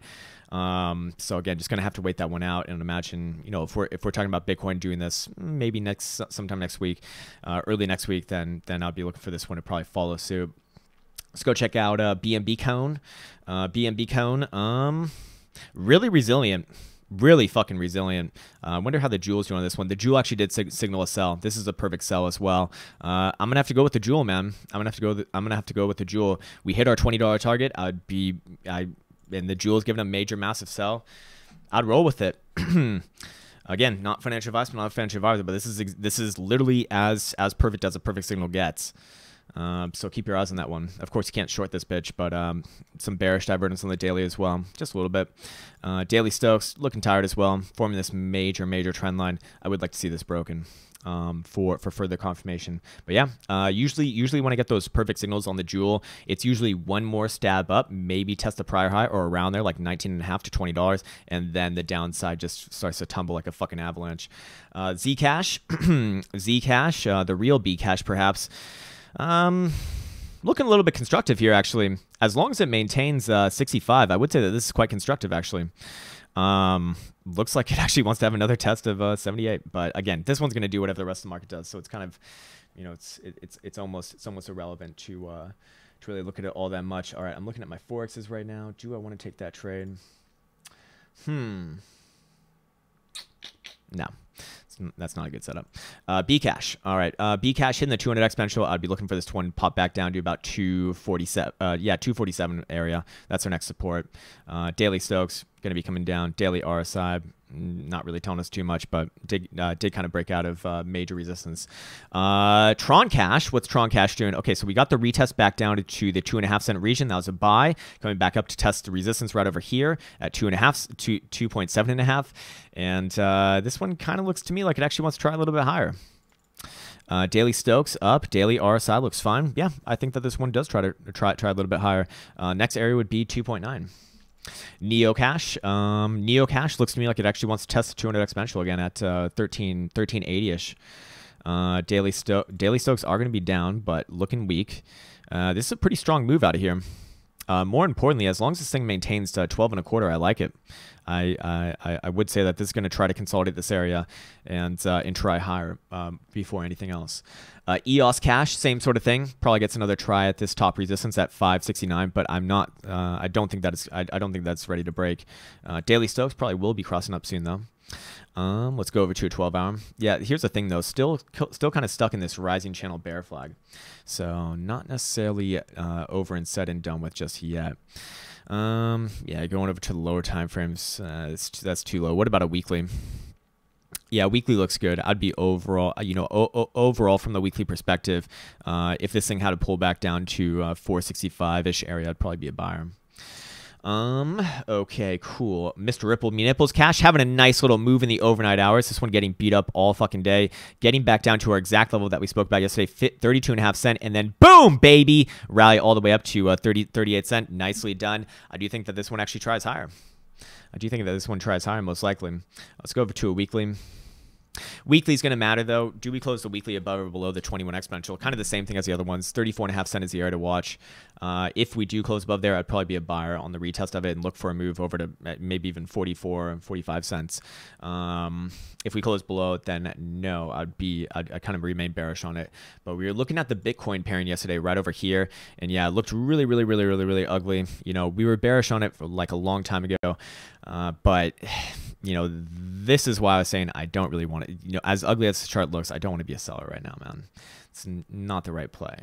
Um, so again, just gonna have to wait that one out and imagine, you know, if we're if we're talking about Bitcoin doing this maybe next sometime next week, uh, early next week, then then I'll be looking for this one to probably follow suit. Let's go check out uh, BNB Cone. Uh, BNB Cone, um, really resilient really fucking resilient. Uh, I wonder how the Jewel's doing on this one. The Jewel actually did sig- signal a sell. This is a perfect sell as well. Uh, I'm gonna have to go with the Jewel, man. I'm gonna have to go. I'm gonna have to go with the Jewel. We hit our twenty dollar target. I'd be. I and the Jewel's given a major massive sell. I'd roll with it. Again, not financial advice, not financial advisor, but this is this is literally as as perfect as a perfect signal gets. Um, so keep your eyes on that one. Of course, you can't short this bitch, but um, some bearish divergence on the daily as well, just a little bit. Uh, daily Stochs looking tired as well, forming this major, major trend line. I would like to see this broken um, for for further confirmation. But yeah, uh, usually usually when I get those perfect signals on the jewel, it's usually one more stab up, maybe test the prior high or around there, like 19 and a half to 20 dollars, and then the downside just starts to tumble like a fucking avalanche. Uh, Zcash, Zcash, uh, the real Bcash perhaps. Um, looking a little bit constructive here, actually. As long as it maintains uh, 65, I would say that this is quite constructive, actually. Um, looks like it actually wants to have another test of uh, 78. But again, this one's going to do whatever the rest of the market does. So it's kind of, you know, it's it, it's it's almost it's almost irrelevant to uh, to really look at it all that much. All right, I'm looking at my forexes right now. Do I want to take that trade? Hmm. No that's not a good setup. Uh, Bcash. All right. Uh, Bcash hitting the 200 exponential. I'd be looking for this one pop back down to about 247. Uh, yeah, 247 area. That's our next support. Uh, Daily Stochs going to be coming down. Daily RSI not really telling us too much, but did uh, did kind of break out of uh, major resistance. Uh, Tron Cash, what's Tron Cash doing? Okay, so we got the retest back down to the two and a half cent region. That was a buy, coming back up to test the resistance right over here at two and a half, two two point seven and a half, and uh, this one kind of looks to me like it actually wants to try a little bit higher. Uh, daily Stochs up. Daily RSI looks fine. Yeah, I think that this one does try to try try a little bit higher. Uh, next area would be 2.9. Neocash. Um, Neocash looks to me like it actually wants to test the 200 exponential again at uh, 13, 1380-ish. Uh, daily, Sto- daily Stochs are going to be down, but looking weak. Uh, this is a pretty strong move out of here. Uh, more importantly, as long as this thing maintains to 12 and a quarter, I like it. I, I, I would say that this is going to try to consolidate this area and uh, and try higher um, before anything else. Uh, EOS Cash, same sort of thing. Probably gets another try at this top resistance at 569, but I'm not. Uh, I don't think that is. I, I don't think that's ready to break. Uh, Daily Stochs probably will be crossing up soon though. Um, let's go over to a 12 hour. Yeah, here's the thing though, still still kind of stuck in this rising channel bear flag. So not necessarily uh, over and said and done with just yet. Um, yeah, going over to the lower time frames, uh, that's too low. What about a weekly? Yeah, weekly looks good. I'd be overall, you know, overall from the weekly perspective, uh, if this thing had to pull back down to uh, 465-ish area, I'd probably be a buyer. Um, okay, cool. Mr. Ripple, me nipples. Cash having a nice little move in the overnight hours. This one getting beat up all fucking day. Getting back down to our exact level that we spoke about yesterday, 32 and a half cent. And then boom, baby, rally all the way up to uh, 30, 38 cent. Nicely done. I do think that this one actually tries higher. I do think that this one tries higher, most likely. Let's go over to a weekly. Weekly is going to matter though. Do we close the weekly above or below the 21 exponential? Kind of the same thing as the other ones. 34 and a half is the area to watch. Uh, if we do close above there, I'd probably be a buyer on the retest of it and look for a move over to maybe even 44 and 45 cents. Um, if we close below, it, then no, I'd be I'd, I'd, kind of remain bearish on it. But we were looking at the Bitcoin pairing yesterday, right over here, and yeah, it looked really, really, really, really, really ugly. You know, we were bearish on it for like a long time ago, uh, but you know, this is why I was saying I don't really want to, you know, as ugly as the chart looks, I don't want to be a seller right now, man. It's not the right play.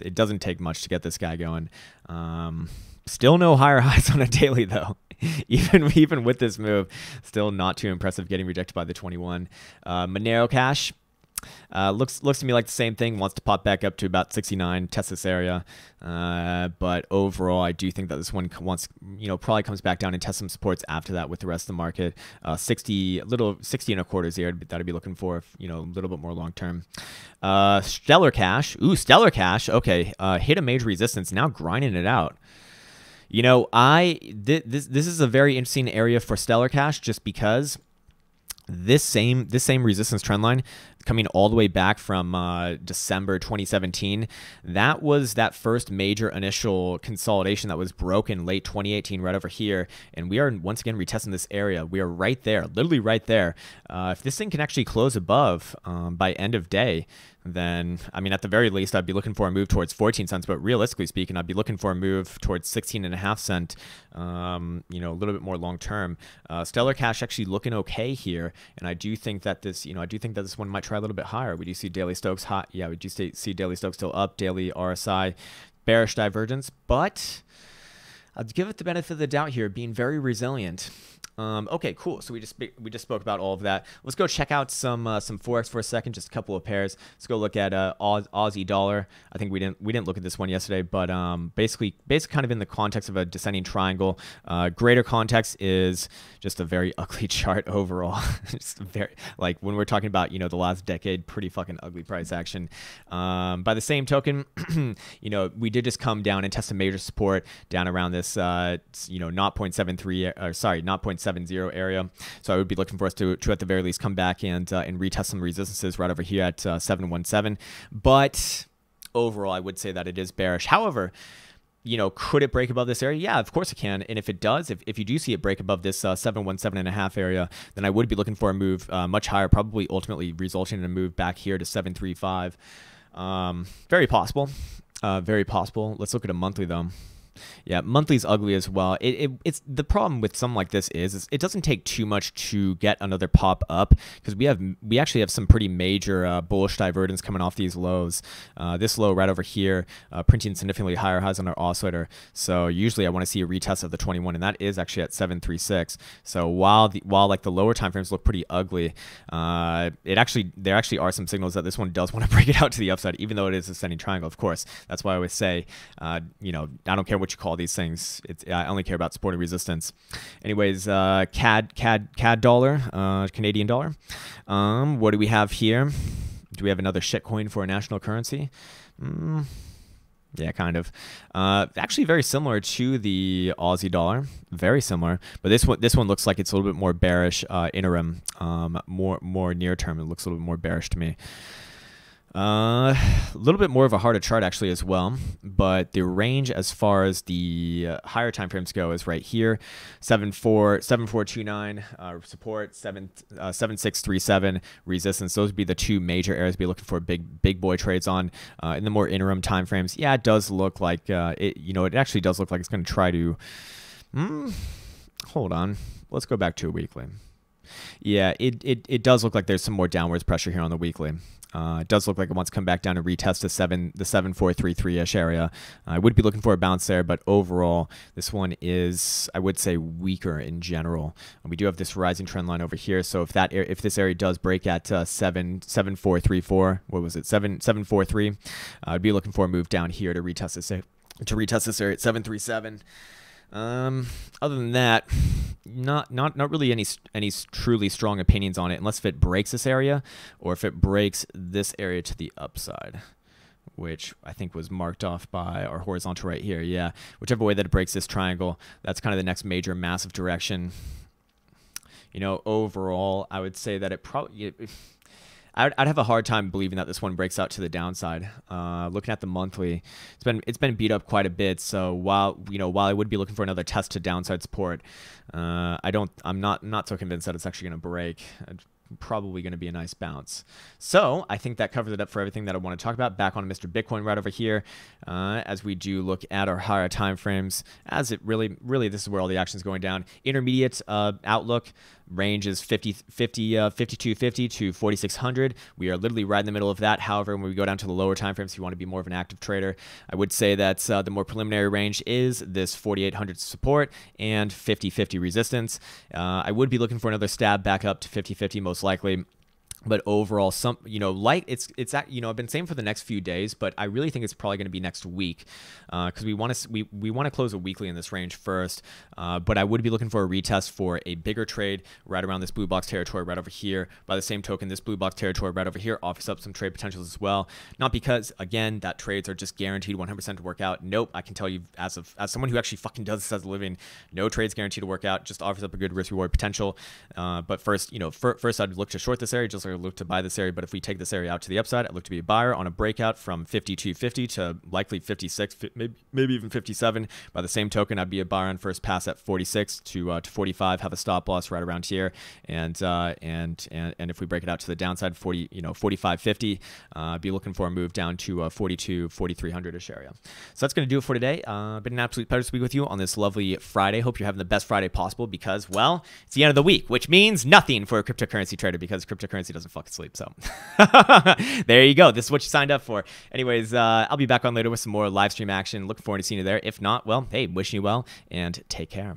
It doesn't take much to get this guy going. Um, still no higher highs on a daily though. even even with this move, still not too impressive getting rejected by the 21. Uh, Monero Cash, uh, looks looks to me like the same thing. Wants to pop back up to about 69, test this area. Uh, but overall, I do think that this one wants, you know, probably comes back down and test some supports after that with the rest of the market. Uh, 60, little 60 and a quarter is that I'd be looking for, if, you know, a little bit more long term. Uh, Stellar Cash, ooh, Stellar Cash. Okay, uh, hit a major resistance. Now grinding it out. You know, I th- this this is a very interesting area for Stellar Cash just because this same this same resistance trend line coming all the way back from uh, December 2017 that was that first major initial consolidation that was broken late 2018 right over here. And we are once again retesting this area. We are right there literally right there. Uh, if this thing can actually close above um, by end of day then I mean, at the very least, I'd be looking for a move towards 14 cents. But realistically speaking, I'd be looking for a move towards 16 and a half cent. Um, you know, a little bit more long term. Uh, Stellar Cash actually looking okay here, and I do think that this, you know, I do think that this one might try a little bit higher. We do see daily Stochs hot. Yeah, we do see, see daily Stochs still up. Daily RSI bearish divergence, but I'd give it the benefit of the doubt here, being very resilient. Um, okay, cool. So we just we just spoke about all of that. Let's go check out some uh, some forex for a second. Just a couple of pairs. Let's go look at uh, Aussie dollar. I think we didn't we didn't look at this one yesterday, but um, basically basically kind of in the context of a descending triangle. Uh, greater context is just a very ugly chart overall. just very like when we're talking about you know the last decade, pretty fucking ugly price action. Um, by the same token, you know we did just come down and test a major support down around this uh, you know not 0.73 or sorry not 0.7 7.0 area. So I would be looking for us to, to at the very least come back and uh, and retest some resistances right over here at uh, 717. But overall, I would say that it is bearish. However, you know, could it break above this area? Yeah, of course it can. And if it does, if, if you do see it break above this uh, 717 and a half area, then I would be looking for a move uh, much higher, probably ultimately resulting in a move back here to 735. Um, very possible. Uh, very possible. Let's look at a monthly though. Yeah, monthly's ugly as well. It, it it's the problem with some like this is, is, it doesn't take too much to get another pop up because we have we actually have some pretty major uh, bullish divergence coming off these lows. Uh, this low right over here, uh, printing significantly higher highs on our oscillator. So usually I want to see a retest of the 21, and that is actually at 736. So while the while like the lower time frames look pretty ugly, uh, it actually there actually are some signals that this one does want to break it out to the upside, even though it is a ascending triangle. Of course, that's why I always say, uh, you know, I don't care what you call these things. It's, I only care about supporting resistance. Anyways, uh, CAD, CAD, CAD dollar, uh, Canadian dollar. Um, what do we have here? Do we have another shitcoin for a national currency? Mm, yeah, kind of. Uh, actually, very similar to the Aussie dollar. Very similar, but this one this one looks like it's a little bit more bearish uh, interim, um, more more near term. It looks a little bit more bearish to me. Uh, a little bit more of a harder chart actually as well, but the range as far as the uh, higher time frames go is right here, 74, 7429 uh, support, 7, uh, 7637 resistance. Those would be the two major areas to be looking for big big boy trades on. Uh, in the more interim time frames, yeah, it does look like uh, it. You know, it actually does look like it's going to try to. Mm, hold on, let's go back to a weekly. Yeah, it, it, it does look like there's some more downwards pressure here on the weekly. Uh, it does look like it wants to come back down and retest the seven, the seven four three three ish area. I would be looking for a bounce there, but overall, this one is, I would say, weaker in general. We do have this rising trend line over here. So if that, if this area does break at uh, seven seven four three four, what was it, seven seven four three, uh, I'd be looking for a move down here to retest this to retest this area at seven three seven. Um, other than that, not not not really any any truly strong opinions on it, unless if it breaks this area or if it breaks this area to the upside, which I think was marked off by our horizontal right here. Yeah, whichever way that it breaks this triangle, that's kind of the next major massive direction you know, overall, I would say that it probably. I'd, I'd have a hard time believing that this one breaks out to the downside. Uh, looking at the monthly, it's been it's been beat up quite a bit. So while you know while I would be looking for another test to downside support, uh, I don't I'm not not so convinced that it's actually going to break. Probably going to be a nice bounce. So I think that covers it up for everything that I want to talk about. Back on Mr. Bitcoin right over here, uh, as we do look at our higher time frames, as it really, really, this is where all the action is going down. Intermediate uh, outlook range is 50, 50 uh, 5250 to 4600. We are literally right in the middle of that. However, when we go down to the lower time frames, if you want to be more of an active trader, I would say that uh, the more preliminary range is this 4800 support and 5050 resistance. Uh, I would be looking for another stab back up to 5050 most likely but overall some you know like it's it's at, you know i've been saying for the next few days but i really think it's probably going to be next week because uh, we want to we, we want to close a weekly in this range first uh, but i would be looking for a retest for a bigger trade right around this blue box territory right over here. By the same token this blue box territory right over here offers up some trade potentials as well. Not because again that trades are just guaranteed 100% to work out. Nope i can tell you as of as someone who actually fucking does this as a living no trades guaranteed to work out just offers up a good risk reward potential. Uh, but first you know for, first i'd look to short this area just like look to buy this area, but if we take this area out to the upside, I look to be a buyer on a breakout from 52.50 to likely 56, maybe, maybe even 57. By the same token, I'd be a buyer on first pass at 46 to uh, to 45, have a stop loss right around here, and uh, and and and if we break it out to the downside, 40, you know, 45.50, uh, be looking for a move down to uh, 42, 4300 ish area. So that's going to do it for today. Uh, been an absolute pleasure to speak with you on this lovely Friday. Hope you're having the best Friday possible because, well, it's the end of the week, which means nothing for a cryptocurrency trader because cryptocurrency doesn't fucking sleep. So there you go. This is what you signed up for. Anyways, uh, I'll be back on later with some more live stream action. Looking forward to seeing you there. If not, well, hey, wishing you well and take care.